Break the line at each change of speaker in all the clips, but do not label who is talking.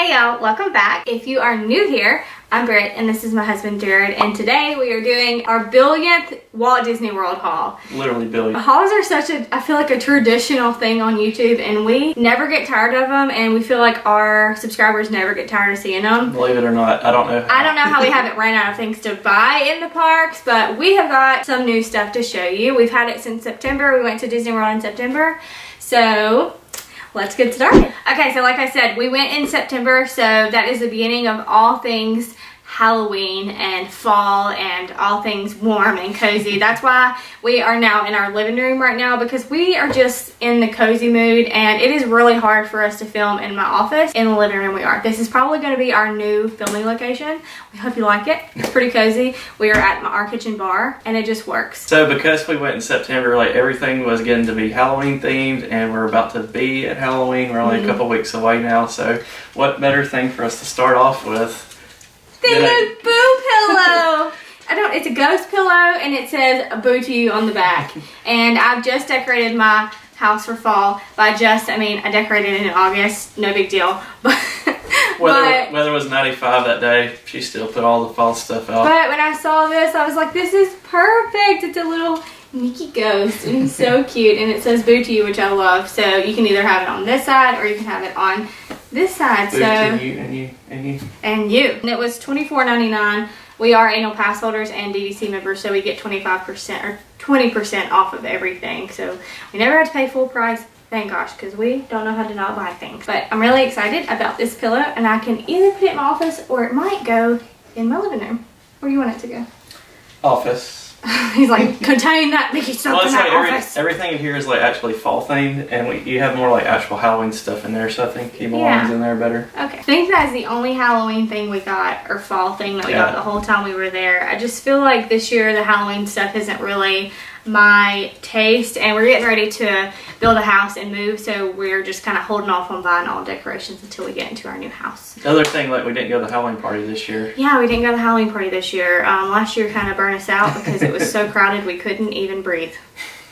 Hey y'all, welcome back. If you are new here, I'm Britt and this is my husband Jared and today we are doing our billionth Walt Disney World haul.
Literally billion.
Hauls are such a, I feel like a traditional thing on YouTube and we never get tired of them and we feel like our subscribers never get tired of seeing them.
Believe it or not, I don't know.
I don't know how we haven't ran out of things to buy in the parks, but we have got some new stuff to show you. We've had it since September. We went to Disney World in September. So let's get started. Okay, so like I said, we went in September, so that is the beginning of all things Halloween and fall and all things warm and cozy. That's why we are now in our living room right now because we are just in the cozy mood and it is really hard for us to film in my office. In the living room we are. This is probably going to be our new filming location. We hope you like it. It's pretty cozy. We are at our kitchen bar and it just works.
So because we went in September, like everything was getting to be Halloween themed and we're about to be at Halloween. We're only
Mhm.
a couple weeks away now, so what better thing for us to start off with?
Thing of boo pillow. I don't. It's a ghost pillow, and it says "boo to you" on the back. And I've just decorated my house for fall by just. I mean, I decorated it in August. No big deal. But
Weather, weather was 95 that day. She still put all the fall stuff out.
but when I saw this, I was like, "This is perfect." It's a little Mickey ghost, and so cute. And it says "boo to you," which I love. So you can either have it on this side or you can have it on this side. So
to you and you and you.
and you. And it was $24.99. We are annual pass holders and DVC members, so we get 25% or 20% off of everything. So we never had to pay full price. Thank gosh, because we don't know how to not buy things. But I'm really excited about this pillow, and I can either put it in my office or it might go in my living room. Where do you want it to go?
Office.
He's like, contain that Mickey stuff
Well,
in that
like every,
office.
everything in here is like actually fall themed, and we, you have more like actual Halloween stuff in there, so I think he belongs
Yeah.
in there better.
Okay. I think that's the only Halloween thing we got, or fall thing that we
Yeah.
got the whole time we were there. I just feel like this year the Halloween stuff isn't really my taste, and we're getting ready to build a house and move, so we're just kind of holding off on buying all decorations until we get into our new house.
The other thing, like we didn't go to the Halloween party this year.
Yeah, we didn't go to the Halloween party this year. Um, last year kind of burned us out because it was so crowded we couldn't even breathe.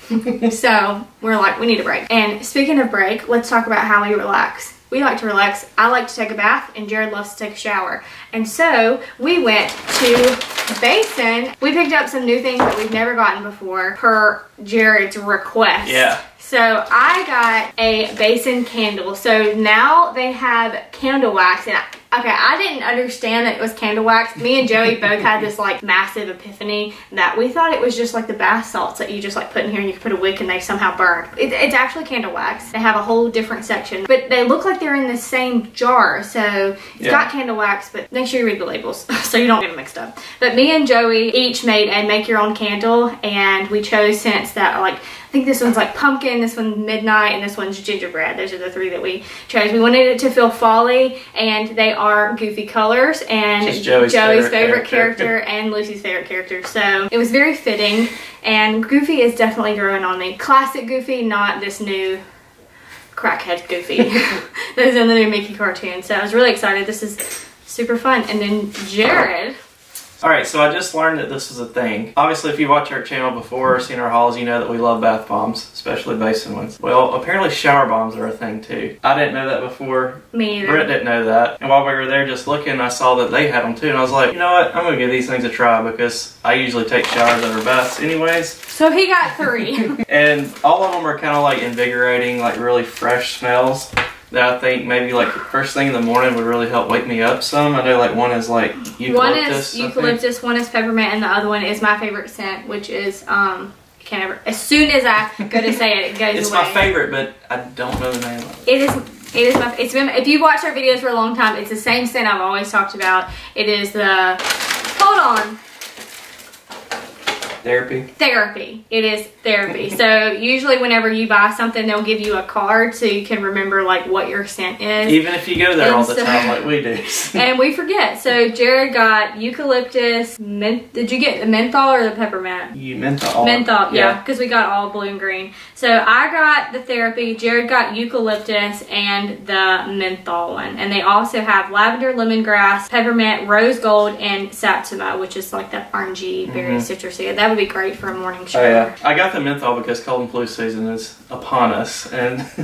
so we're like, we need a break. And speaking of break, let's talk about how we relax. We like to relax. I like to take a bath, and Jared loves to take a shower. And so we went to Basin. We picked up some new things that we've never gotten before per Jared's request.
Yeah.
So I got a basin candle. So now they have candle wax and I, okay, I didn't understand that it was candle wax. Me and Joey both had this like massive epiphany that we thought it was just like the bath salts that you just like put in here and you put a wick and they somehow burn. It, it's actually candle wax. They have a whole different section, but they look like they're in the same jar. So it's
Yeah.
got candle wax, but make sure you read the labels so you don't get them mixed up. But me and Joey each made a make your own candle and we chose scents that are like I think this one's like pumpkin, this one's midnight, and this one's gingerbread. Those are the three that we chose. We wanted it to feel folly, and they are goofy colors, and
Just Joey's favorite
favorite
character.
character and Lucy's favorite character. So it was very fitting, and Goofy is definitely growing on me. Classic Goofy, not this new crackhead Goofy. Those in the new Mickey cartoon. So I was really excited. This is super fun. And then Jared.
All right, so I just learned that this is a thing. Obviously, if you watch our channel before or seen our hauls, you know that we love bath bombs, especially basin ones. Well, apparently shower bombs are a thing too. I didn't know that before.
Me either.
Britt didn't know that. And while we were there just looking, I saw that they had them too, and I was like, you know what? I'm gonna give these things a try because I usually take showers over baths anyways.
So he got three.
And all of them are kind of like invigorating, like really fresh smells that I think maybe like first thing in the morning would really help wake me up some. I know like one is like eucalyptus.
one is eucalyptus, one is peppermint, and the other one is my favorite scent, which is um. I Can't ever. As soon as I go to say it, it goes
It's
away.
my favorite, but I don't know the name of it.
It is. It is my. It's been. If you've watched our videos for a long time, it's the same scent I've always talked about. It is the. Hold on.
Therapy.
Therapy. It is therapy. so usually, whenever you buy something, they'll give you a card so you can remember like what your scent is.
Even if you go there all the
so-
time like we do.
and we forget. So Jared got eucalyptus. Mint, did you get the menthol or the peppermint?
you menthol.
Menthol, yeah, because we got all blue and green. So I got the therapy, Jared got eucalyptus and the menthol one. And they also have lavender, lemongrass, peppermint, rose gold, and satsuma, which is like that orangey, very
Mhm.
citrusy. That would be great for a morning
Oh
shower.
yeah, I got the menthol because cold and flu season is upon us, and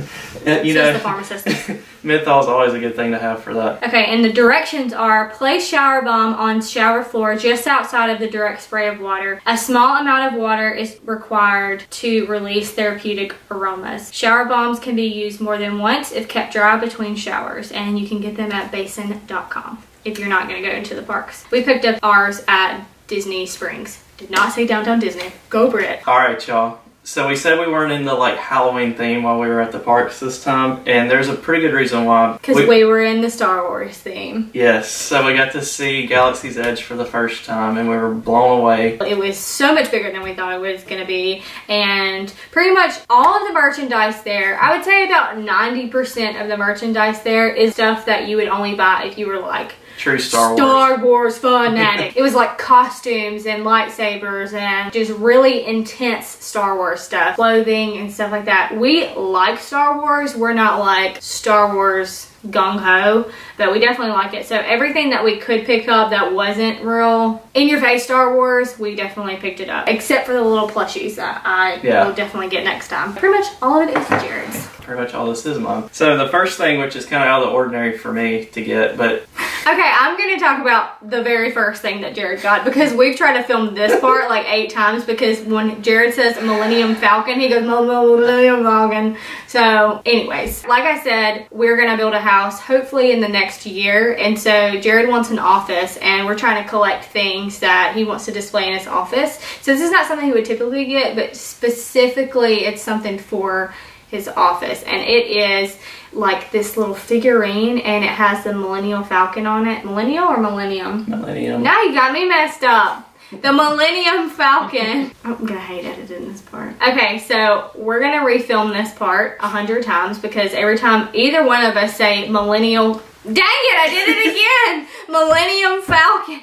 you
Says the
know,
pharmacist.
menthol is always a good thing to have for that.
Okay, and the directions are place shower bomb on shower floor just outside of the direct spray of water. A small amount of water is required to release therapeutic aromas. Shower bombs can be used more than once if kept dry between showers, and you can get them at basin.com if you're not going to go into the parks. We picked up ours at Disney Springs. Did not say downtown Disney. Go Britt.
All right, y'all. So we said we weren't in the like Halloween theme while we were at the parks this time, and there's a pretty good reason why.
Because we, were in the Star Wars theme.
Yes, so we got to see Galaxy's Edge for the first time, and we were blown away.
It was so much bigger than we thought it was going to be. And pretty much all of the merchandise there, I would say about 90% of the merchandise there is stuff that you would only buy if you were like
True Star Wars.
Star Wars fanatic. it was like costumes and lightsabers and just really intense Star Wars stuff, clothing and stuff like that. We like Star Wars. We're not like Star Wars gung ho, but we definitely like it. So everything that we could pick up that wasn't real in your face Star Wars, we definitely picked it up. Except for the little plushies that I
Yeah.
will definitely get next time. Pretty much all of it is Jared's.
Pretty much all this is mine. So the first thing, which is kind of out of the ordinary for me to get, but
Okay, I'm gonna talk about the very first thing that Jared got because we've tried to film this part like eight times because when Jared says Millennium Falcon, he goes Millennium Falcon. So, anyways, like I said, we're gonna build a house hopefully in the next year, and so Jared wants an office, and we're trying to collect things that he wants to display in his office. So this is not something he would typically get, but specifically, it's something for his office, and it is like this little figurine and it has the Millennial Falcon on it. Millennial or Millennium?
Millennium.
Now you got me messed up. The Millennium Falcon. I'm gonna hate editing this part. Okay, so we're gonna refilm this part a hundred times because every time either one of us say Millennial, dang it, I did it again. Millennium Falcon.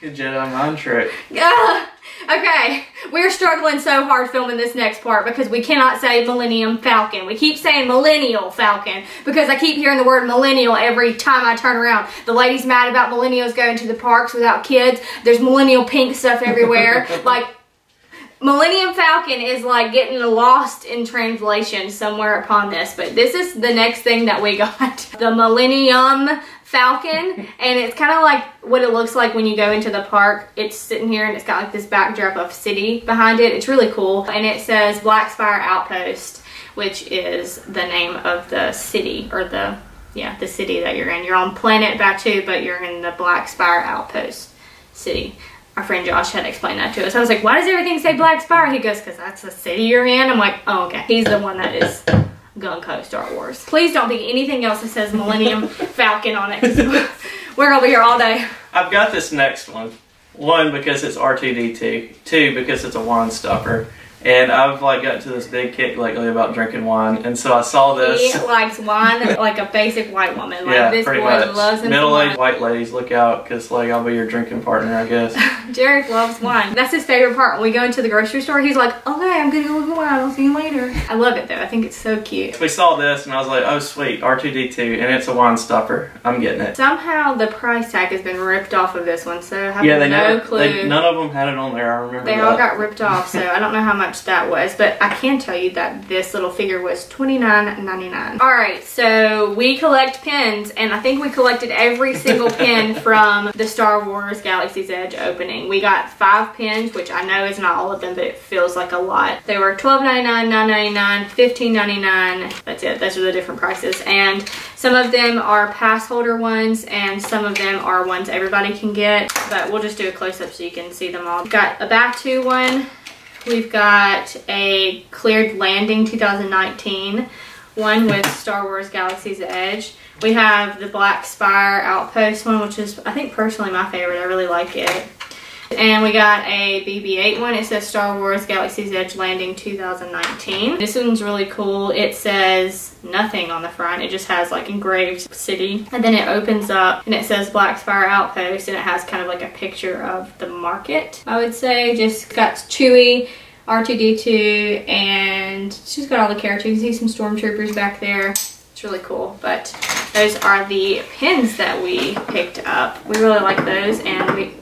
Good Jedi mind trick.
Okay, we're struggling so hard filming this next part because we cannot say Millennium Falcon. We keep saying Millennial Falcon because I keep hearing the word millennial every time I turn around. The lady's mad about millennials going to the parks without kids. There's millennial pink stuff everywhere. like, Millennium Falcon is like getting lost in translation somewhere upon this, but this is the next thing that we got. The Millennium Falcon, and it's kind of like what it looks like when you go into the park. It's sitting here and it's got like this backdrop of city behind it. It's really cool, and it says Black Spire Outpost, which is the name of the city or the yeah the city that you're in. You're on Planet Batuu, but you're in the Black Spire Outpost city. Our friend Josh had explained that to us. I was like, why does everything say Black Spire? He goes, because that's the city you're in. I'm like, oh, okay. He's the one that is gung ho Star Wars. Please don't be anything else that says Millennium Falcon on it. We're over here all day.
I've got this next one. One because it's R2D2. Two because it's a wine stopper. And I've like got to this big kick lately about drinking wine, and so I saw this.
He likes wine like a basic white woman. Like
yeah,
this boy
pretty much.
loves him
Middle-aged white ladies, look out, cause like I'll be your drinking partner, I guess.
Jared loves wine. That's his favorite part. When we go into the grocery store, he's like, okay, I'm gonna go with wine. I'll see you later. I love it though. I think it's so cute.
we saw this, and I was like, oh sweet, R2D2, and it's a wine stopper. I'm getting it.
Somehow the price tag has been ripped off of this one, so I have
Yeah, they
no
never.
clue.
They, none of them had it on there. I remember
They
that.
all got ripped off, so I don't know how much that was, but I can tell you that this little figure was $29.99. Alright, so we collect pins, and I think we collected every single pin from the Star Wars Galaxy's Edge opening. We got five pins, which I know is not all of them, but it feels like a lot. They were $12.99, $9.99, $15.99. That's it. Those are the different prices. And some of them are pass holder ones, and some of them are ones everybody can get, but we'll just do a close-up so you can see them all. Got a Batuu one, We've got a Cleared Landing 2019, one with Star Wars Galaxy's Edge. We have the Black Spire Outpost one, which is, I think, personally my favorite. I really like it. And we got a BB-8 one. It says Star Wars Galaxy's Edge Landing 2019. This one's really cool. It says nothing on the front. It just has like engraved city. And then it opens up and it says Black Spire Outpost and it has kind of like a picture of the market, I would say. Just got Chewie, R2-D2, and she's got all the characters. You can see some stormtroopers back there. It's really cool. But those are the pins that we picked up. We really like those and we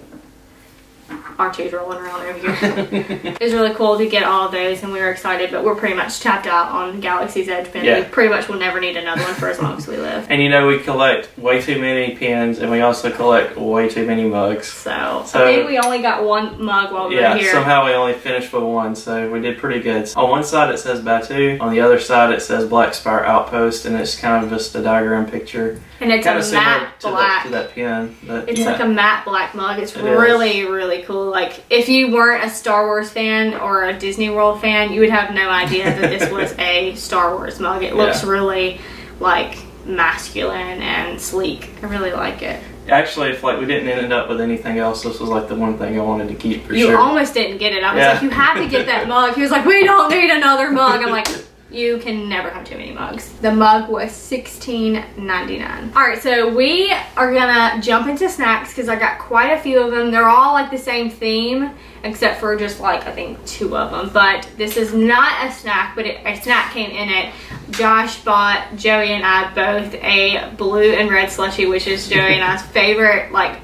R2's rolling around over here. it was really cool to get all of those and we were excited, but we're pretty much tapped out on Galaxy's Edge pen.
Yeah.
We pretty much will never need another one for as long as we live.
And you know, we collect way too many pins and we also collect way too many mugs.
So,
So-
I think we only got one mug while we
Yeah,
were here.
somehow we only finished with one, so we did pretty good. On one side it says Batuu, on the other side it says Black Spire Outpost, and it's kind of just a diagram picture.
and it's
kind
a matte
to,
black.
that, to that pin. But
It's
yeah.
like a matte black mug. It's
It is.
really, really cool. Like, if you weren't a Star Wars fan or a Disney World fan, you would have no idea that this was a Star Wars mug. It looks
Yeah.
really, like, masculine and sleek. I really like it.
Actually, if like we didn't end up with anything else, this was like the one thing I wanted to keep for
you
sure.
almost didn't get it. I was
Yeah.
like, you have to get that mug. He was like, we don't need another mug. I'm like, you can never have too many mugs. The mug was $16.99. All right, so we are gonna jump into snacks because I got quite a few of them. They're all like the same theme, except for just like I think two of them. But this is not a snack, but it, a snack came in it. Josh bought Joey and I both a blue and red slushy, which is Joey and I's favorite, like,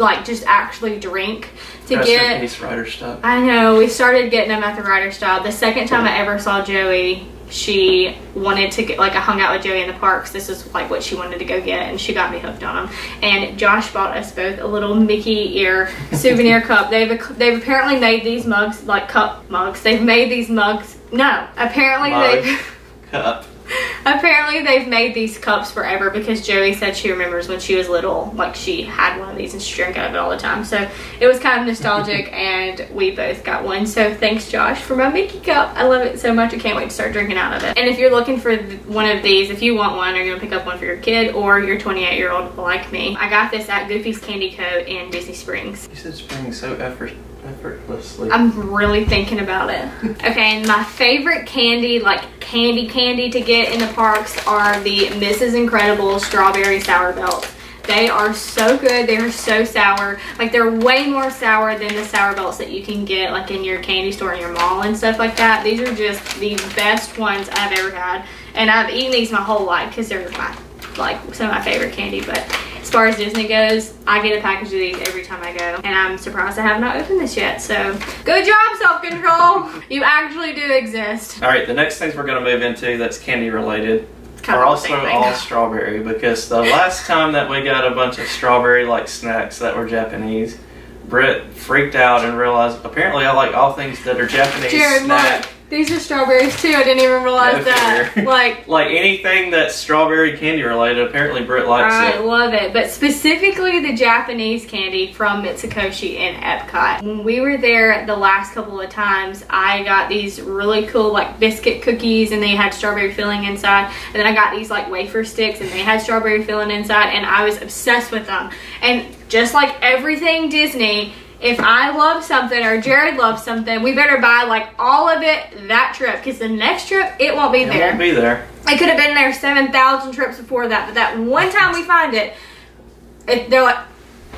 like just actually drink to
Rest in
get.
peace, Writer's Stop.
I know. We started getting them at the Writer's Stop. The second time I ever saw Joey, she wanted to get like I hung out with Joey in the parks. This is like what she wanted to go get, and she got me hooked on them. And Josh bought us both a little Mickey ear souvenir cup. They've they've apparently made these mugs like cup mugs. They've made these mugs. No, apparently
Mug.
they've.
Cup.
Apparently they've made these cups forever because Joey said she remembers when she was little, like she had one of these and she drank out of it all the time. So it was kind of nostalgic and we both got one. So thanks Josh for my Mickey cup. I love it so much. I can't wait to start drinking out of it. And if you're looking for one of these, if you want one or you're gonna pick up one for your kid or your 28 year old like me, I got this at Goofy's Candy Co. in Disney Springs.
You said spring so effort, effortlessly.
I'm really thinking about it. Okay, and my favorite candy, like candy candy to get in the parks are the Mrs. Incredible strawberry sour belts. They are so good. They are so sour. Like they're way more sour than the sour belts that you can get like in your candy store in your mall and stuff like that. These are just the best ones I've ever had. And I've eaten these my whole life because they're my like some of my favorite candy. But as far as Disney goes, I get a package of these every time I go. And I'm surprised I have not opened this yet. So good job, self-control. You actually do exist.
All right, the next things we're going to move into that's candy related are also all strawberry because the last time that we got a bunch of strawberry like snacks that were Japanese, Britt freaked out and realized apparently I like all things that are Japanese
Jared,
snack.
look. These are strawberries too. I didn't even realize that. Like,
Like anything that's strawberry candy related, apparently Britt likes
I
it.
I love it, but specifically the Japanese candy from Mitsukoshi in Epcot. When we were there the last couple of times, I got these really cool like biscuit cookies and they had strawberry filling inside. And then I got these like wafer sticks and they had strawberry filling inside and I was obsessed with them. And just like everything Disney, if I love something or Jared loves something, we better buy like all of it that trip because the next trip it won't be
It
there.
won't be there.
It could have been there 7,000 trips before that, but that one time we find it, it they're like,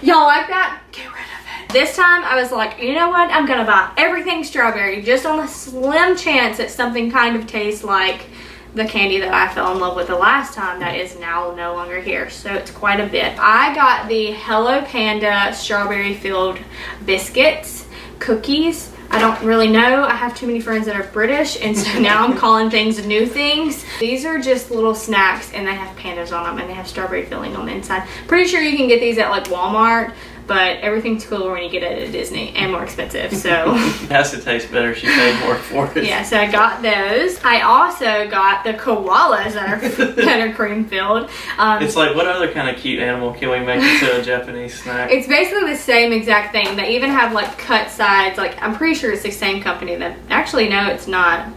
y'all like that? Get rid of it. This time I was like, you know what? I'm gonna buy everything strawberry just on the slim chance that something kind of tastes like the candy that I fell in love with the last time that is now no longer here. So it's quite a bit. I got the Hello Panda strawberry filled biscuits, cookies. I don't really know. I have too many friends that are British, and so now I'm calling things new things. These are just little snacks, and they have pandas on them, and they have strawberry filling on the inside. Pretty sure you can get these at like Walmart, but everything's cooler when you get it at Disney and more expensive. So.
It has to taste better. She paid more for it.
Yeah, so I got those. I also got the koalas that are that are cream filled. Um,
It's like what other kind of cute animal can we make into a Japanese snack?
it's basically the same exact thing. They even have like cut sides. Like I'm pretty sure it's the same company. That actually no, it's not.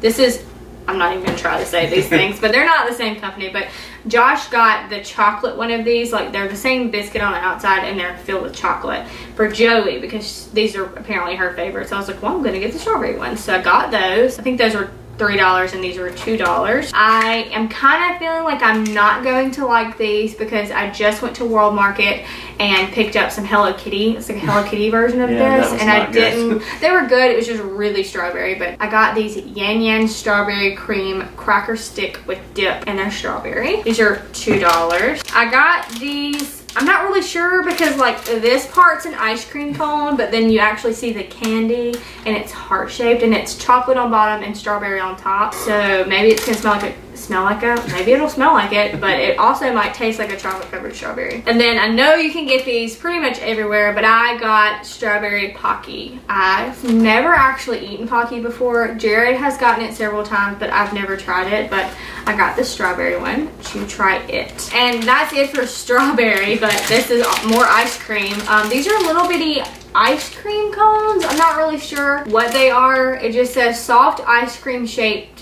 This is. I'm not even gonna try to say these things, but they're not the same company. But Josh got the chocolate one of these. Like they're the same biscuit on the outside, and they're filled with chocolate for Joey because these are apparently her favorites. So I was like, well, I'm gonna get the strawberry ones. So I got those. I think those were three dollars and these were two dollars. I am kind of feeling like i'm not going to like these because i just went to world market and picked up some hello kitty. It's like a hello kitty version of
Yeah,
this and i
good.
didn't they were good it was just really strawberry but i got these yan yan strawberry cream cracker stick with dip and they're strawberry. These are two dollars. I got these I'm not really sure because like this part's an ice cream cone, but then you actually see the candy and it's heart shaped and it's chocolate on bottom and strawberry on top. So maybe it's gonna smell like a smell like a, maybe it'll smell like it, but it also might taste like a chocolate covered strawberry. And then I know you can get these pretty much everywhere, but I got strawberry Pocky. I've never actually eaten Pocky before. Jared has gotten it several times, but I've never tried it, but I got the strawberry one to try it. And that's it for strawberry, but this is more ice cream. Um, these are little bitty ice cream cones. I'm not really sure what they are. It just says soft ice cream shaped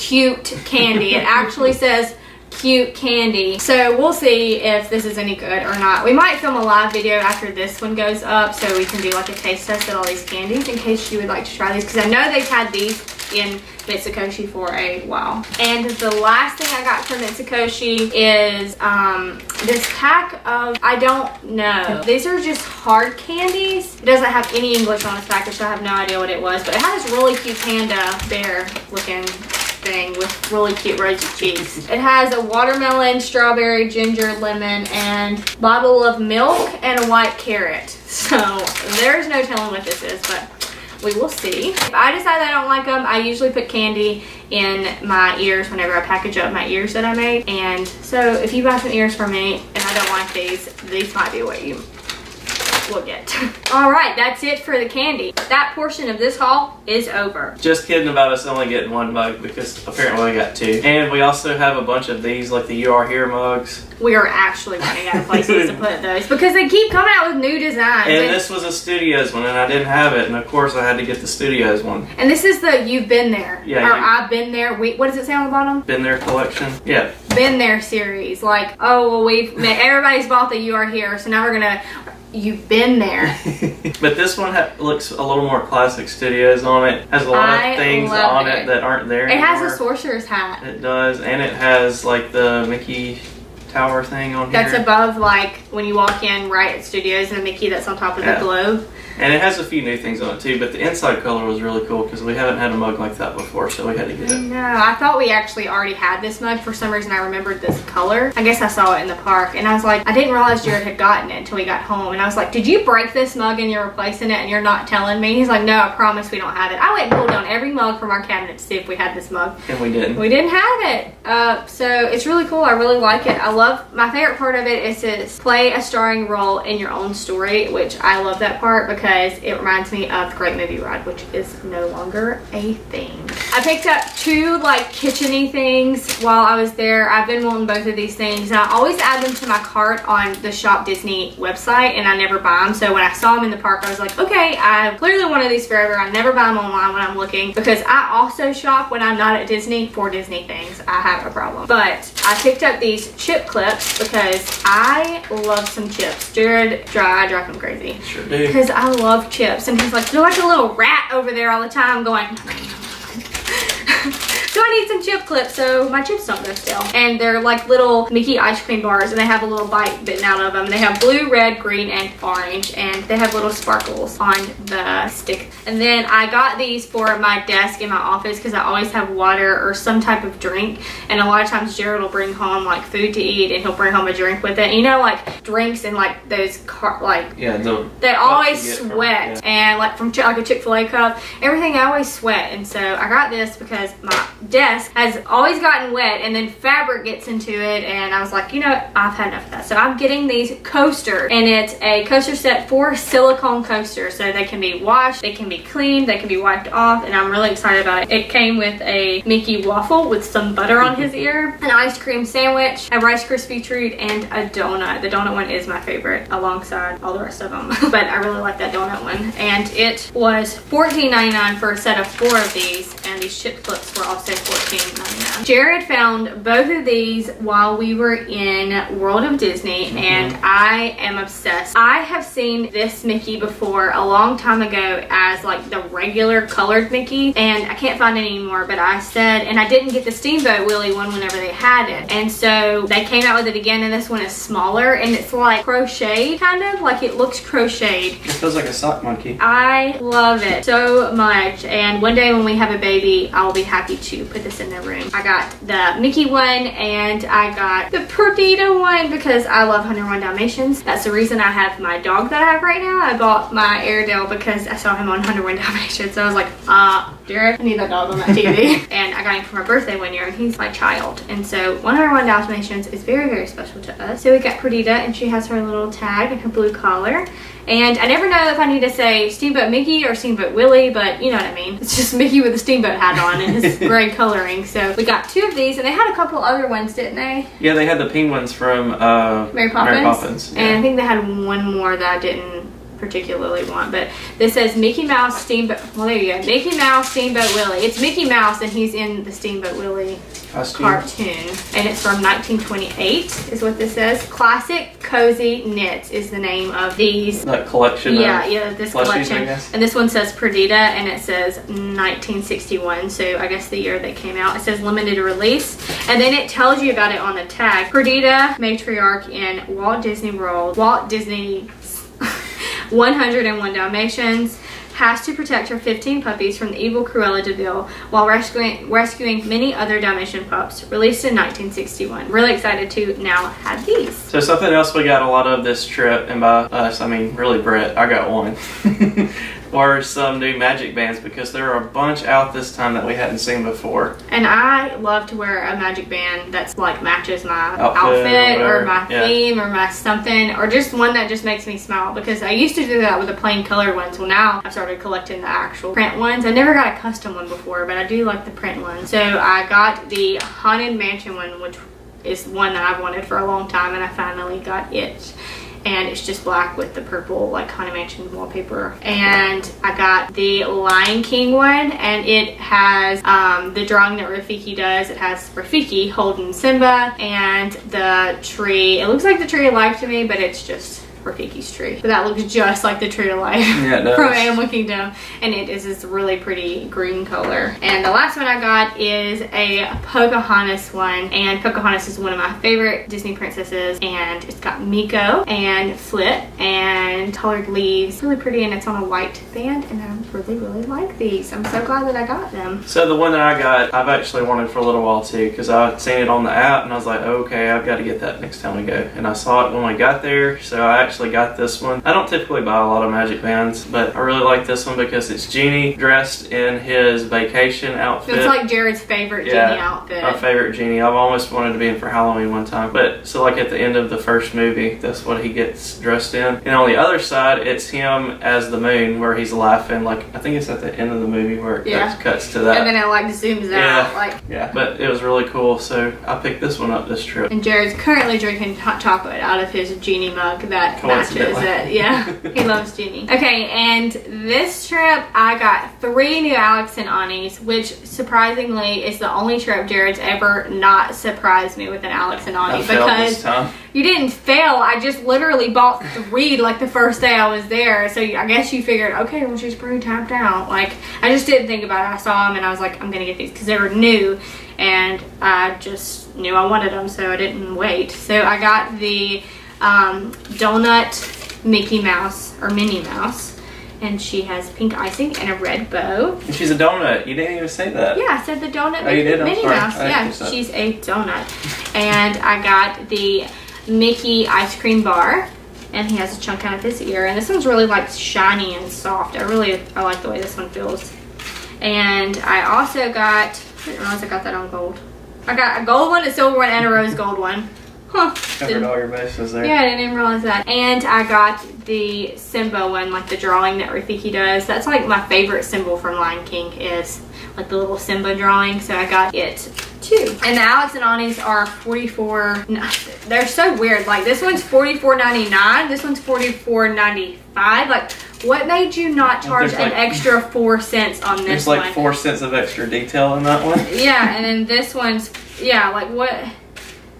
cute candy. It actually says cute candy. So we'll see if this is any good or not. We might film a live video after this one goes up so we can do like a taste test of all these candies in case you would like to try these because I know they've had these in Mitsukoshi for a while. And the last thing I got from Mitsukoshi is um, this pack of, I don't know. These are just hard candies. It doesn't have any English on its package, so I have no idea what it was. But it has this really cute panda bear looking thing with really cute rosy cheeks. It has a watermelon, strawberry, ginger, lemon, and bottle of milk and a white carrot. So there's no telling what this is, but we will see. If I decide I don't like them, I usually put candy in my ears whenever I package up my ears that I make. And so if you buy some ears from me and I don't like these, these might be what you will get. All right, that's it for the candy. That portion of this haul is over.
Just kidding about us only getting one mug because apparently we got two. And we also have a bunch of these, like the You Are Here mugs.
We are actually running out of places to put those because they keep coming out with new designs.
And, and this was a Studios one, and I didn't have it, and of course I had to get the Studios one.
And this is the You've Been There.
Yeah.
Or you, I've Been There. Wait, what does it say on the bottom?
Been There collection. Yeah.
Been There series. Like, oh, well, we've, everybody's bought the You Are Here, so now we're going to you've been there.
but this one looks a little more classic studios on it. Has a lot I of things on it. it. that aren't there
It
anymore.
has a sorcerer's hat.
It does, and it has like the Mickey tower thing on
that's
here.
That's above like when you walk in right at studios and the Mickey that's on top of yeah. the globe.
And it has a few new things on it too, but the inside color was really cool because we haven't had a mug like that before, so we had to get it.
No, I thought we actually already had this mug. For some reason, I remembered this color. I guess I saw it in the park, and I was like, I didn't realize Jared had gotten it until we got home. And I was like, did you break this mug and you're replacing it and you're not telling me? He's like, no, I promise we don't have it. I went and pulled down every mug from our cabinet to see if we had this mug.
And we didn't.
We didn't have it. Uh, so it's really cool. I really like it. I love, my favorite part of it is to play a starring role in your own story, which I love that part because it reminds me of Great Movie Ride, which is no longer a thing. I picked up two like kitcheny things while I was there. I've been wanting both of these things and I always add them to my cart on the Shop Disney website and I never buy them. So when I saw them in the park, I was like, okay, I've clearly wanted these forever. I never buy them online when I'm looking because I also shop when I'm not at Disney for Disney things. I have a problem. But I picked up these chip clips because I love some chips. Jared, dry, I drive him crazy.
Sure do.
Because I love chips and he's like, you're like a little rat over there all the time going, so I need some chip clips so my chips don't go stale. And they're like little Mickey ice cream bars and they have a little bite bitten out of them. They have blue, red, green, and orange and they have little sparkles on the stick. And then I got these for my desk in my office because I always have water or some type of drink. And a lot of times Jared will bring home like food to eat and he'll bring home a drink with it. And you know like drinks and like those car like
yeah the
they always sweat from, yeah. and like from like a Chick-fil-A cup everything I always sweat and so I got this because my desk has always gotten wet and then fabric gets into it and I was like, you know, I've had enough of that. So I'm getting these coasters and it's a coaster set for silicone coasters. So they can be washed, they can be cleaned, they can be wiped off and I'm really excited about it. It came with a Mickey waffle with some butter on his ear, an ice cream sandwich, a Rice Krispie treat, and a donut. The donut one is my favorite alongside all the rest of them. but I really like that donut one. And it was $14.99 for a set of four of these and these chip clips were also $14.99. Jared found both of these while we were in World of Disney and mm-hmm. I am obsessed. I have seen this Mickey before a long time ago as like the regular colored Mickey and I can't find it anymore but I said and I didn't get the Steamboat Willie one whenever they had it and so they came out with it again and this one is smaller and it's like crocheted kind of like it looks crocheted.
It feels like a sock monkey.
I love it so much and one day when we have a baby I'll be happy to put this in their room. I got the Mickey one and I got the Perdita one because I love 101 Dalmatians. That's the reason I have my dog that I have right now. I bought my Airedale because I saw him on 101 Dalmatians. So I was like, uh, Derek, I need that dog on that TV. and I got him for my birthday one year and he's my child. And so 101 Dalmatians is very, very special to us. So we got Perdita and she has her little tag and her blue collar. And I never know if I need to say Steamboat Mickey or Steamboat Willie, but you know what I mean. It's just Mickey with a steamboat hat on his gray coloring. So we got two of these, and they had a couple other ones, didn't they?
Yeah, they had the pink ones from uh,
Mary Poppins.
Mary Poppins.
And I think they had one more that I didn't particularly want, but this says Mickey Mouse Steamboat. Well, there you go. Mickey Mouse Steamboat Willie. It's Mickey Mouse, and he's in the Steamboat Willie. Cartoon and it's from 1928 is what this says. Classic cozy knits is the name of these.
That collection.
yeah
of
yeah this collection.
guess.
and this one says perdita and it says 1961 so i guess the year they came out. It says limited release and then it tells you about it on the tag. Perdita matriarch in walt disney world walt disney 101 dalmatians has to protect her 15 puppies from the evil Cruella de Vil while rescuing, rescuing many other Dalmatian pups. Released in 1961. Really excited to now have these.
So something else we got a lot of this trip, and by us, I mean really Britt, I got one, were some new magic bands because there are a bunch out this time that we hadn't seen before.
And I love to wear a magic band that's like matches my
Outfit or
outfit, or,
whatever,
my
yeah.
theme or my something or just one that just makes me smile because I used to do that with the plain colored ones. Well now I've started collecting the actual print ones. I never got a custom one before but I do like the print one. So I got the Haunted Mansion one which is one that I've wanted for a long time and I finally got it and it's just black with the purple like Haunted Mansion wallpaper. And I got the Lion King one, and it has um, the drawing that Rafiki does. It has Rafiki holding Simba and the tree. It looks like the tree of life to me, but it's just Rafiki's tree. But that looks just like the tree of life
Yeah,
from Animal Kingdom, and it is this really pretty green color. And the last one I got is a Pocahontas one, and Pocahontas is one of my favorite Disney princesses, and it's got Meeko and Flit and colored leaves. Really pretty, and it's on a white band, and I really, really like these. I'm so glad that I got them.
So the one that I got, I've actually wanted for a little while too, because I'd seen it on the app and I was like, oh, okay, I've got to get that next time we go. And I saw it when we got there, so I actually got this one. I don't typically buy a lot of magic bands, but I really like this one because it's Genie dressed in his vacation outfit.
It's like Jared's favorite
Yeah,
Genie outfit.
my favorite genie. I've almost wanted to be in for Halloween one time. But so like at the end of the first movie, that's what he gets dressed in. And on the other side, it's him as the moon where he's laughing. Like I think it's at the end of the movie where it
Yeah.
cuts, cuts to that.
and then it like zooms
Yeah.
out like
yeah, but it was really cool. So I picked this one up this trip.
And Jared's currently drinking hot chocolate out of his genie mug that matches it. Yeah, he loves genie. Okay, and this trip I got three new Alex and Anis, which surprisingly is the only trip Jared's ever not surprised me with an Alex and Ani because you didn't fail. I just literally bought three like the first day I was there. So I guess you figured, okay, well she's pretty tapped out. Like I just didn't think about it. I saw them and I was like, I'm gonna get these because they were new, and I just knew I wanted them, so I didn't wait. So I got the um, donut Mickey Mouse or Minnie Mouse, and she has pink icing and a red bow.
And she's a donut. You didn't even say that.
Yeah, I said the donut
Oh, you did? I'm
Minnie
sorry.
Mouse. Yeah, she's a donut. And I got the Mickey ice cream bar. And he has a chunk out of his ear. And this one's really like shiny and soft. I really I like the way this one feels. And I also got I didn't realize I got that on gold. I got a gold one, a silver one, and a rose gold one. Huh.
Covered
Didn't-
all your bases there.
yeah, I didn't even realize that. And I got the Simba one, like the drawing that Rafiki does. That's like my favorite symbol from Lion King is like the little Simba drawing. So I got it too. And the Alex and Anis are 44. They're so weird. Like this one's 44.99. This one's 44.95. Like what made you not charge
There's
an extra four cents on this one?
There's like
one?
four cents of extra detail in that one.
Yeah, and then this one's yeah, like what?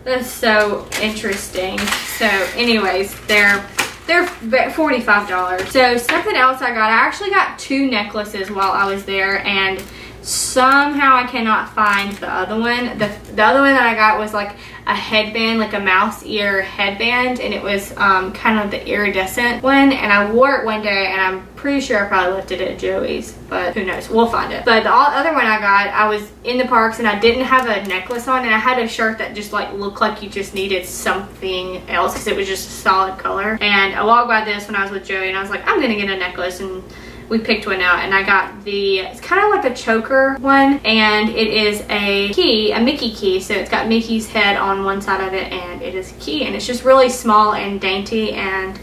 That's so interesting. So, anyways, they're they're forty five dollars. So something else I got, I actually got two necklaces while I was there, and Somehow I cannot find the other one. The, the other one that I got was like a headband, like a mouse ear headband, and it was um, kind of the iridescent one. And I wore it one day, and I'm pretty sure I probably left it at Joey's, but who knows? We'll find it. But the other one I got, I was in the parks, and I didn't have a necklace on, and I had a shirt that just like looked like you just needed something else because it was just a solid color. And I walked by this when I was with Joey, and I was like, I'm gonna get a necklace and we picked one out and I got the, it's kind of like a choker one and it is a key, a Mickey key. So it's got Mickey's head on one side of it and it is a key and it's just really small and dainty and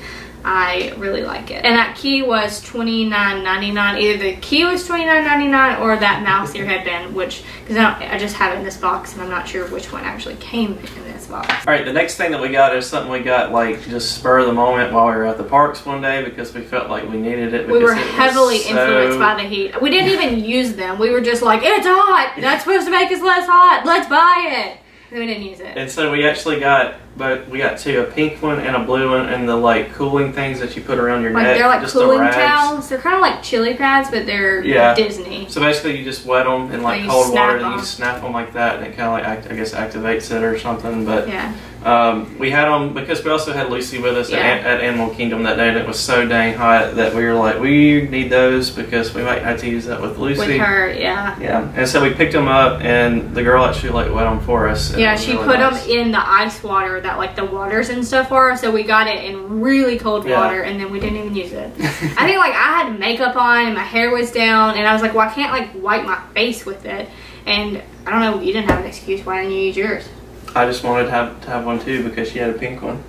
I really like it. And that key was $29.99. Either the key was $29.99 or that mouse ear headband, which, because I, I, just have it in this box and I'm not sure which one actually came in box.
All right, the next thing that we got is something we got like just spur of the moment while we were at the parks one day because we felt like we needed it.
We were heavily so... influenced by the heat. We didn't even use them. We were just like, it's hot. That's supposed to make us less hot. Let's buy it. And we didn't use it.
And so we actually got but we got two, a pink one and a blue one, and the like cooling things that you put around your
like
neck.
They're like just cooling towels. They're kind of like chili pads, but they're yeah. Disney.
So basically, you just wet them in like cold water, and you snap them like that, and it kind of like act, I guess activates it or something. But
yeah.
Um, we had them because we also had Lucy with us yeah. at, at, Animal Kingdom that day, and it was so dang hot that we were like, we need those because we might have to use that with Lucy.
With her, yeah.
Yeah, and so we picked them up, and the girl actually like wet them for us.
Yeah, she really put nice. them in the ice water that like the waters and stuff are. So we got it in really cold yeah. water, and then we didn't even use it. I think like I had makeup on and my hair was down, and I was like, well, I can't like wipe my face with it. And I don't know, you didn't have an excuse. Why didn't you use yours?
I just wanted to have, to have one too because she had a pink one.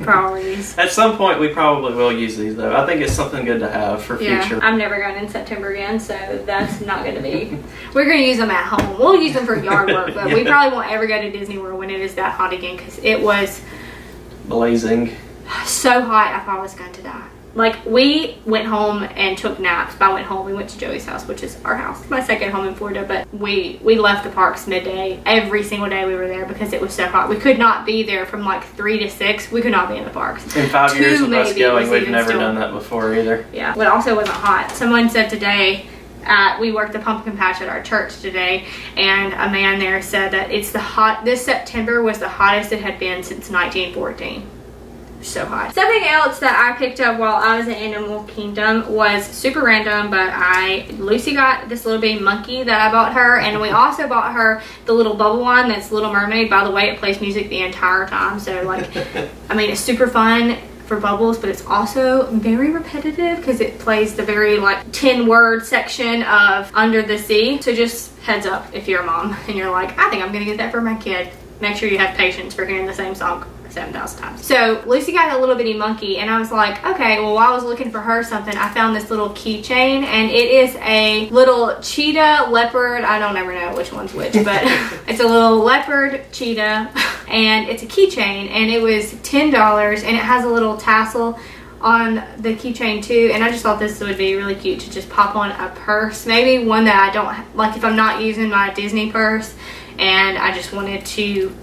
Probably.
At some point, we probably will use these though. I think it's something good to have for yeah, future.
I'm never going in September again, so that's not going to be. We're going to use them at home. We'll use them for yard work, but yeah. we probably won't ever go to Disney World when it is that hot again because it was
blazing.
So hot, I thought I was going to die like we went home and took naps. By went home we went to joey's house which is our house. My second home in florida but we we left the parks midday every single day we were there because it was so hot. We could not be there from like three to six. We could not be in the parks.
In five Two years of us going we've never still, done that before either.
Yeah but also wasn't hot. Someone said today uh, we worked the pumpkin patch at our church today and a man there said that it's the hot this september was the hottest it had been since 1914 so hot. Something else that I picked up while I was in Animal Kingdom was super random, but I, Lucy got this little baby monkey that I bought her, and we also bought her the little bubble one that's Little Mermaid. By the way, it plays music the entire time, so like, I mean, it's super fun for bubbles, but it's also very repetitive because it plays the very like 10 word section of Under the Sea. So just heads up if you're a mom and you're like, I think I'm gonna get that for my kid. Make sure you have patience for hearing the same song 7,000 times. So Lucy got a little bitty monkey and I was like, okay, well while I was looking for her something, I found this little keychain and it is a little cheetah, leopard, I don't ever know which one's which, but it's a little leopard cheetah and it's a keychain and it was $10 and it has a little tassel on the keychain too and I just thought this would be really cute to just pop on a purse maybe one that I don't like if I'm not using my Disney purse and I just wanted to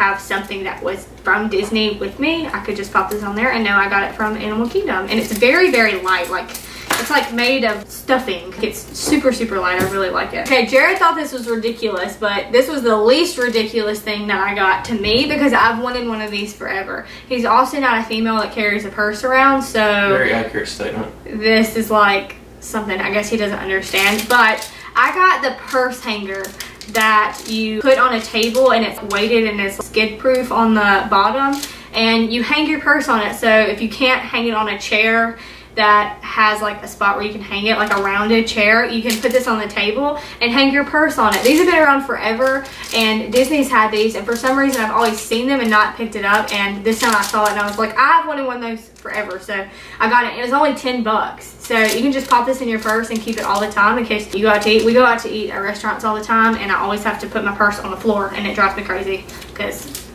have something that was from Disney with me, I could just pop this on there and know I got it from Animal Kingdom. And it's very, very light. Like, it's like made of stuffing. It's super, super light. I really like it. Okay, Jared thought this was ridiculous, but this was the least ridiculous thing that I got to me because I've wanted one of these forever. He's also not a female that carries a purse around, so...
Very accurate statement.
This is like something I guess he doesn't understand, but I got the purse hanger that you put on a table and it's weighted and it's skid proof on the bottom and you hang your purse on it. So if you can't hang it on a chair that has like a spot where you can hang it like a rounded chair. You can put this on the table and hang your purse on it. These have been around forever and disney's had these and for some reason i've always seen them and not picked it up and this time i saw it and i was like i've wanted one of those forever. So i got it. It was only 10 bucks. So you can just pop this in your purse and keep it all the time in case you go out to eat. We go out to eat at restaurants all the time and i always have to put my purse on the floor and it drives me crazy because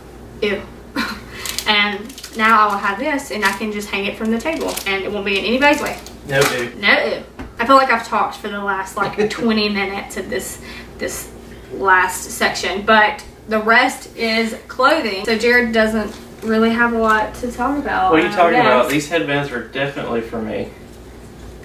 ew. And now I will have this and I can just hang it from the table and it won't be in anybody's way.
No ew.
No ew. I feel like I've talked for the last like 20 minutes of this this last section, but the rest is clothing. So Jared doesn't really have a lot to talk about.
What are you talking about? These headbands are definitely for me.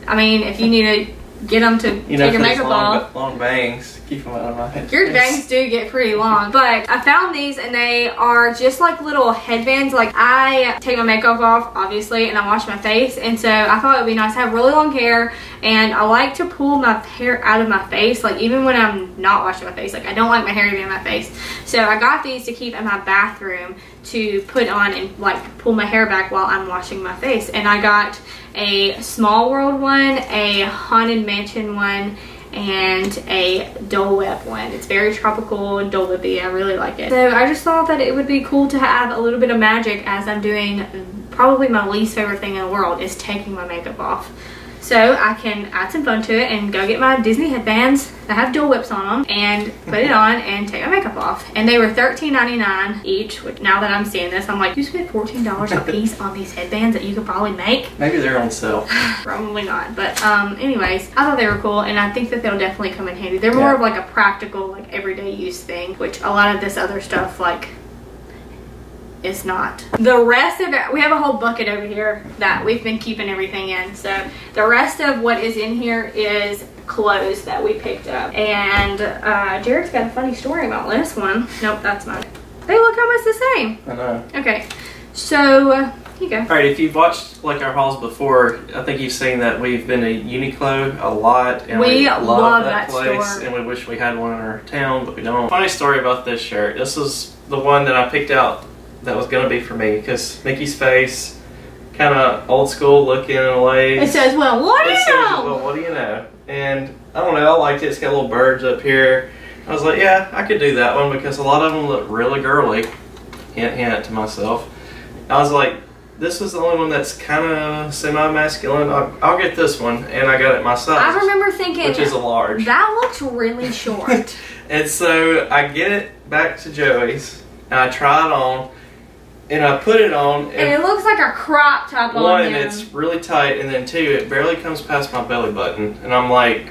I mean, if you need a get them to
You know,
take your makeup
long,
off.
long bangs, keep them out of my head.
Your bangs do get pretty long, but I found these and they are just like little headbands. Like I take my makeup off, obviously, and I wash my face. And so I thought it would be nice to have really long hair and I like to pull my hair out of my face, like even when I'm not washing my face. Like I don't like my hair to be in my face. So I got these to keep in my bathroom to put on and like pull my hair back while I'm washing my face. And I got a Small World one, a Haunted Mansion one, and a Dole Whip one. It's very tropical and Dole Whippy. I really like it. So I just thought that it would be cool to have a little bit of magic as I'm doing probably my least favorite thing in the world is taking my makeup off. So I can add some fun to it and go get my Disney headbands that have Dole Whips on them and put it on and take my makeup off. And they were $13.99 each, which now that I'm seeing this, I'm like, you spent $14 a piece on these headbands that you could probably make?
Maybe they're on sale.
Probably not. But um, anyways, I thought they were cool and I think that they'll definitely come in handy. They're more
Yeah.
of like a practical, like everyday use thing, which a lot of this other stuff like is not. The rest of it, we have a whole bucket over here that we've been keeping everything in. So the rest of what is in here is clothes that we picked up. And uh, Jared's got a funny story about this one. Nope, that's mine. They look almost the same.
I know.
Okay, so uh, here you go.
All right, if you've watched like our hauls before, I think you've seen that we've been to Uniqlo a lot, and
We
we, love,
love
that,
that
place,
store.
and we wish we had one in our town, but we don't. Funny story about this shirt. This is the one that I picked out that was gonna be for me because Mickey's face, kind of old school looking in a way.
It says, well, what do you
says,
know?
well, what do you know? And I don't know. I liked it. It's got little birds up here. I was like, yeah, I could do that one because a lot of them look really girly. Hint, hint to myself. I was like, this is the only one that's kind of semi-masculine. I'll, I'll get this one, and I got it myself.
I remember thinking,
which is a large.
that looks really short.
And so I get it back to Joey's, and I try it on, and I put it on,
and
and
it looks like a crop top on
one, it's really tight, and then two, it barely comes past my belly button, and I'm like,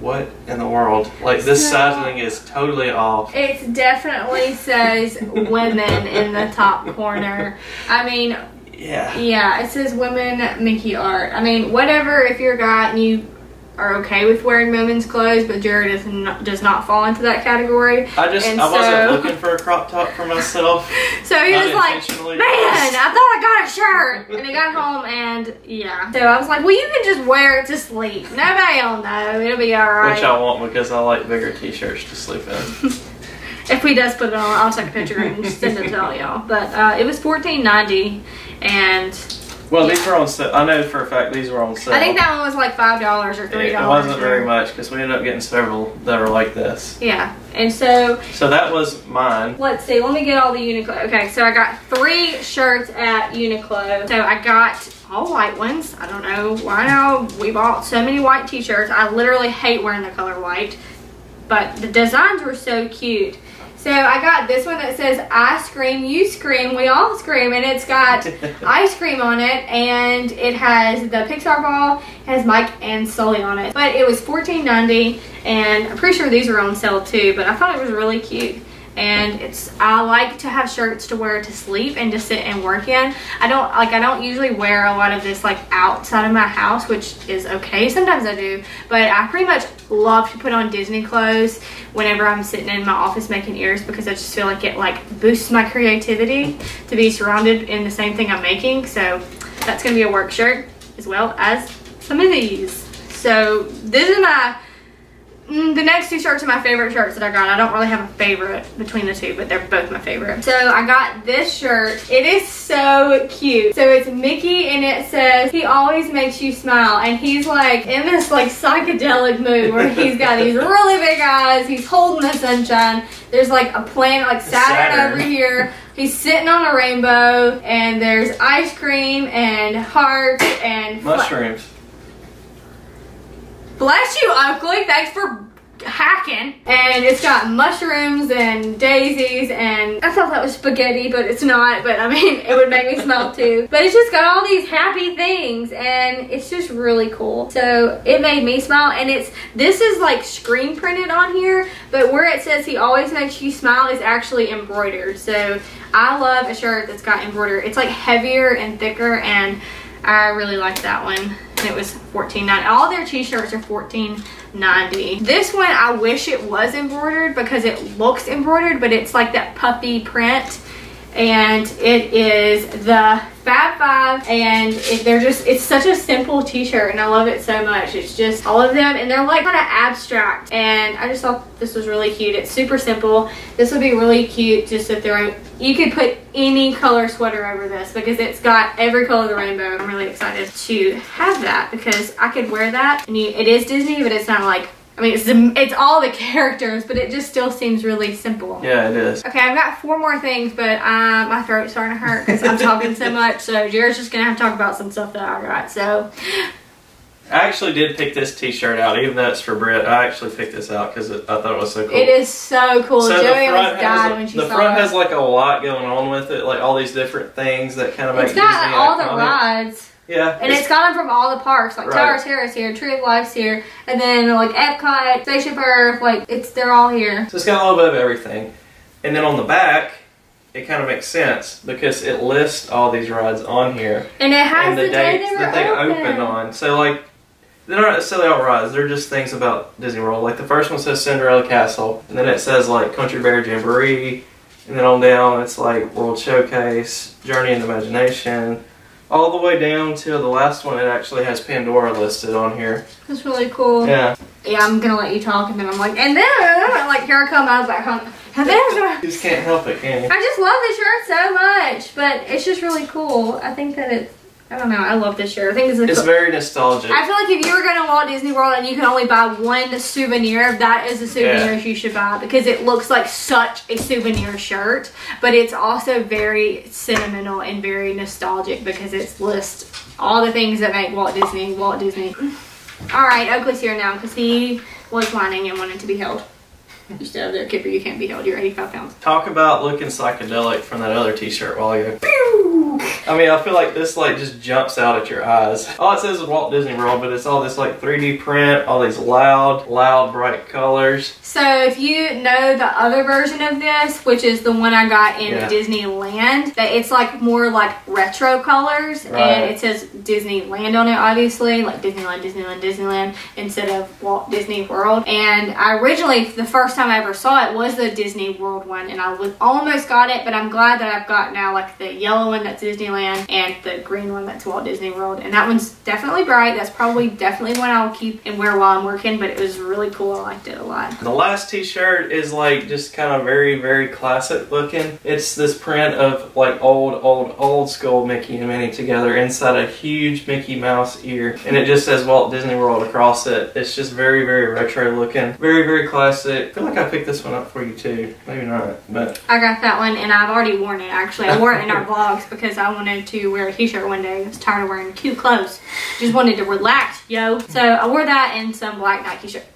what in the world? Like this
So-
sizing is totally off.
It definitely says women in the top corner. I mean,
Yeah.
yeah, it says women Mickey art. I mean, whatever if you're a guy and you are okay with wearing women's clothes, but Jared is not, does not fall into that category.
I just
And
I wasn't looking for a crop top for myself.
So he was like, man, I thought I got a shirt. And he got home and yeah. So I was like, well, you can just wear it to sleep. Nobody will know. It'll be alright.
Which I want because I like bigger t-shirts to sleep in.
If he does put it on, I'll take a picture and send it to all y'all. But uh, it was fourteen ninety, and
Well, these were on sale. I know for a fact these were on sale.
I think that one was like five dollars or three
it,
dollars.
it wasn't very much because we ended up getting several that were like this.
Yeah, and so
So that was mine.
let's see. Let me get all the Uniqlo. Okay, so I got three shirts at Uniqlo. So I got all white ones. I don't know why now we bought so many white t-shirts. I literally hate wearing the color white, but the designs were so cute. So I got this one that says I scream, you scream, we all scream, and it's got ice cream on it, and it has the Pixar ball, has Mike and Sully on it. But it was $14.90, and I'm pretty sure these were on sale too, but I thought it was really cute. And it's I like to have shirts to wear to sleep and to sit and work in. I don't like I don't usually wear a lot of this like outside of my house, which is okay. Sometimes I do, but I pretty much love to put on Disney clothes whenever I'm sitting in my office making ears because I just feel like it like boosts my creativity to be surrounded in the same thing I'm making. So that's gonna be a work shirt as well as some of these. So this is my Mm, the next two shirts are my favorite shirts that I got. I don't really have a favorite between the two, but they're both my favorite. So I got this shirt. It is so cute. So it's Mickey and it says, he always makes you smile. And he's like in this like psychedelic mood where he's got these really big eyes. He's holding the sunshine. There's like a planet like Saturn,
Saturn.
over here. He's sitting on a rainbow and there's ice cream and hearts and
Mushrooms.
Bless you, Oakley. Thanks for hacking. And it's got mushrooms and daisies and I thought that was spaghetti, but it's not. But I mean, it would make me smile too. But it's just got all these happy things and it's just really cool. So it made me smile and it's, this is like screen printed on here, but where it says he always makes you smile is actually embroidered. So I love a shirt that's got embroidered. It's like heavier and thicker and I really like that one. And it was $14.90. All their t-shirts are $14.90. This one, I wish it was embroidered because it looks embroidered, but it's like that puffy print and it is the Fab Five and it, they're just it's such a simple t-shirt and I love it so much. It's just all of them and they're like kind of abstract and I just thought this was really cute. It's super simple. This would be really cute just if they're you could put any color sweater over this because it's got every color of the rainbow. I'm really excited to have that because I could wear that. And you, it is Disney but it's not like I mean, it's, it's all the characters, but it just still seems really simple.
Yeah, it is.
Okay, I've got four more things, but um, my throat's starting to hurt because I'm talking so much. So Jared's just going to have to talk about some stuff that I got. So
I actually did pick this t-shirt out, even though it's for Britt. I actually picked this out because I thought it was so cool.
It is so cool.
So
Joey
the
almost
front,
died
has,
when she
the front has like a lot going on with it, like all these different things that kind of make
it's got all the
iconic. Yeah,
And it's got them from all the parks, like
Right.
Tower Terrace here, Tree of Life's here, and then like Epcot, Spaceship Earth, like it's they're all here.
So it's got a little bit of everything. And then on the back, it kind of makes sense because it lists all these rides on here
And it has
and the,
the,
dates
they were
that they
open.
open on. So like, they're not necessarily all rides. They're just things about Disney World. Like the first one says Cinderella Castle, and then it says like Country Bear Jamboree, and then on down it's like World Showcase, Journey in Imagination. All the way down to the last one, it actually has Pandora listed on here.
It's really cool.
Yeah.
Yeah, I'm gonna let you talk, and then I'm like, and then like here I come, I was like, huh,
You just can't help it, can you?
I just love this shirt so much, but it's just really cool. I think that it's, I don't know, I love this shirt. I think it's
It's
cool.
very nostalgic.
I feel like if you were going to Walt Disney World and you can only buy one souvenir, that is the souvenirs you should buy because it looks like such a souvenir shirt, but it's also very sentimental and very nostalgic because it's lists all the things that make Walt Disney Walt Disney. All right, Oakley's here now because he was whining and wanted to be held. You stay over there, Kipper. You can't be held. You're 85 pounds.
Talk about looking psychedelic from that other t-shirt while ago. I mean, I feel like this like just jumps out at your eyes. All it says is Walt Disney World, but it's all this like 3D print, all these loud, loud, bright colors.
So if you know the other version of this, which is the one I got in
Yeah.
Disneyland, that it's like more like retro colors
Right.
and it says Disneyland on it obviously, like Disneyland, Disneyland, Disneyland instead of Walt Disney World. And I originally the first time I ever saw it was the Disney World one and I was almost got it, but I'm glad that I've got now like the yellow one that's Disneyland and the green one that's Walt Disney World. And that one's definitely bright. That's probably definitely one I'll keep and wear while I'm working, but it was really cool. I liked it a lot.
The last t-shirt is like just kind of very, very classic looking. It's this print of like old, old, old school Mickey and Minnie together inside a huge Mickey Mouse ear. And it just says Walt Disney World across it. It's just very, very retro looking. Very, very classic. Like I picked this one up for you too. Maybe not, but
I got that one and I've already worn it actually. I wore it in our vlogs because I wanted to wear a t-shirt one day. I was tired of wearing cute clothes. Just wanted to relax, yo. So I wore that and some black Nike shirt.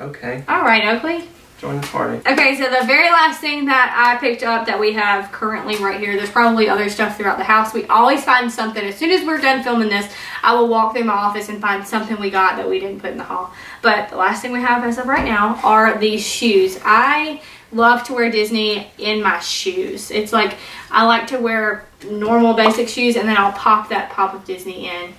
okay.
All right, Oakley.
Join the party.
Okay, so the very last thing that I picked up that we have currently right here, there's probably other stuff throughout the house. We always find something. As soon as we're done filming this, I will walk through my office and find something we got that we didn't put in the haul. But the last thing we have as of right now are these shoes. I love to wear Disney in my shoes. It's like I like to wear normal basic shoes and then I'll pop that pop of Disney in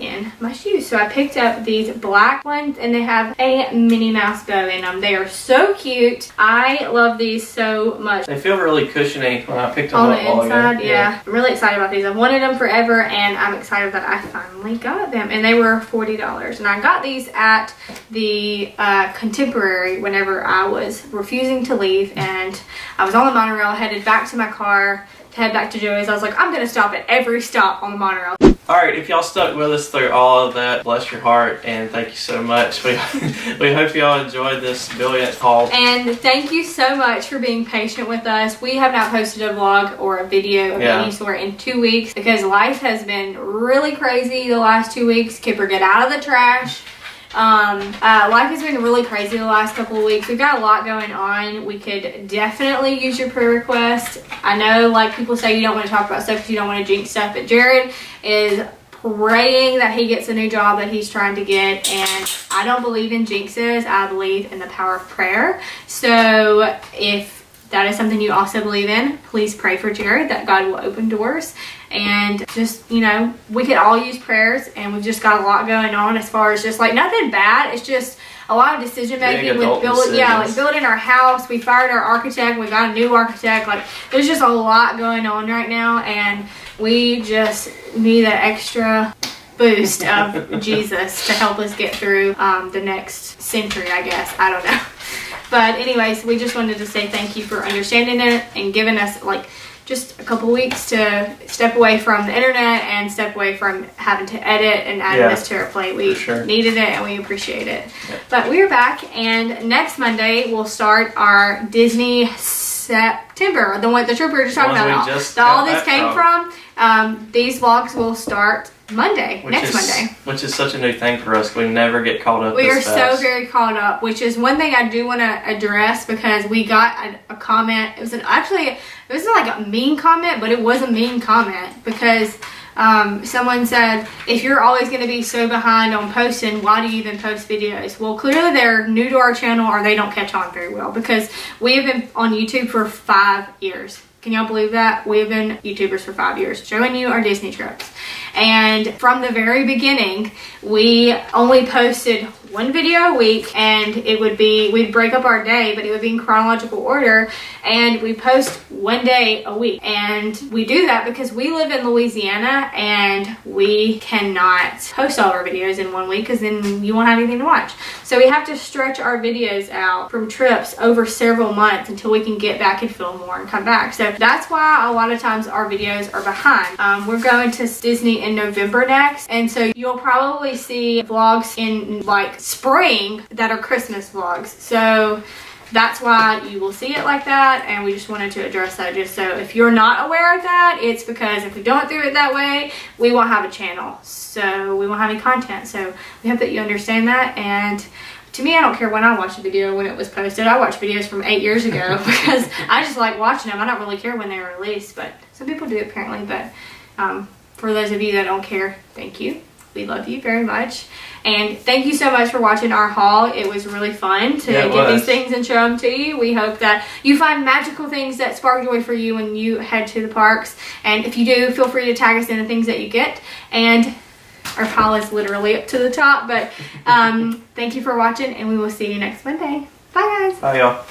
in my shoes. So I picked up these black ones and they have a Minnie Mouse bow in them. They are so cute. I love these so much.
They feel really cushiony when I picked them
On
up
the
while ago.
inside, yeah. I'm really excited about these. I've wanted them forever and I'm excited that I finally got them. And they were $40. And I got these at the uh, Contemporary whenever I was refusing to leave. And I was on the monorail, headed back to my car to head back to Joey's. I was like, I'm going to stop at every stop on the monorail.
All right, if y'all stuck with us through all of that, bless your heart and thank you so much. We, we hope y'all enjoyed this brilliant haul.
And thank you so much for being patient with us. We have not posted a vlog or a video of
Yeah.
any sort in two weeks because life has been really crazy the last two weeks. Kipper, get out of the trash. Um, uh, life has been really crazy the last couple of weeks. We've got a lot going on. We could definitely use your prayer request. I know, like people say, you don't want to talk about stuff because you don't want to jinx stuff, but Jared is praying that he gets a new job that he's trying to get and I don't believe in jinxes I believe in the power of prayer so if that is something you also believe in, please pray for Jared that God will open doors. And just, you know, we could all use prayers and we've just got a lot going on as far as just like nothing bad. It's just a lot of decision making with building, yeah, like building our house. We fired our architect. We got a new architect. Like there's just a lot going on right now, and we just need that extra boost of Jesus to help us get through um, the next century, I guess. I don't know. But anyways, we just wanted to say thank you for understanding it and giving us like just a couple weeks to step away from the internet and step away from having to edit and add yeah, this to our plate. We sure. needed it and we appreciate it. Yep. But we're back and next Monday we'll start our Disney September, the one the trip we were just talking about. Just all this came from. Um, these vlogs will start Monday, which next
is,
Monday.
Which is such a new thing for us. We never get caught up.
We are fast. so very caught up, which is one thing I do want to address because we got a, a comment. It was an, actually, it wasn't like a mean comment, but it was a mean comment because um, someone said, if you're always going to be so behind on posting, why do you even post videos? Well, clearly they're new to our channel or they don't catch on very well because we have been on YouTube for five years. Can y'all believe that? We have been YouTubers for five years, showing you our Disney trips. And from the very beginning, we only posted one video a week and it would be, we'd break up our day, but it would be in chronological order and we post one day a week. And we do that because we live in Louisiana and we cannot post all our videos in one week because then you won't have anything to watch. So we have to stretch our videos out from trips over several months until we can get back and film more and come back. So that's why a lot of times our videos are behind. Um, we're going to Disney in November next and so you'll probably see vlogs in like spring that are Christmas vlogs. So that's why you will see it like that and we just wanted to address that just so if you're not aware of that it's because if we don't do it that way we won't have a channel so we won't have any content so we hope that you understand that and to me, I don't care when I watch a video when it was posted. I watch videos from eight years ago because I just like watching them. I don't really care when they're released, but some people do apparently. But um, for those of you that don't care, thank you. We love you very much. And thank you so much for watching our haul. It was really fun to yeah, get these things and show them to you. We hope that you find magical things that spark joy for you when you head to the parks. And if you do, feel free to tag us in the things that you get. And our pile is literally up to the top. But um, thank you for watching, and we will see you next Monday. Bye, guys.
Bye, y'all.